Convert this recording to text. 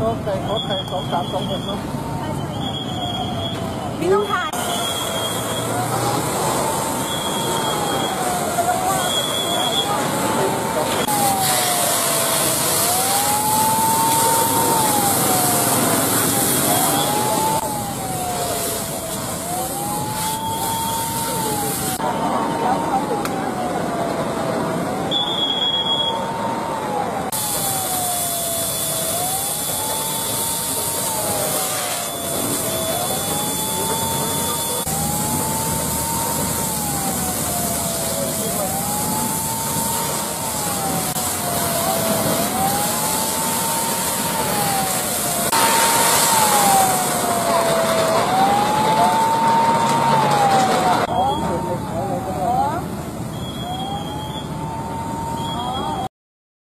โอเคโอเคสองสามสองหนึ่งเนาะไม่ต้องถ่าย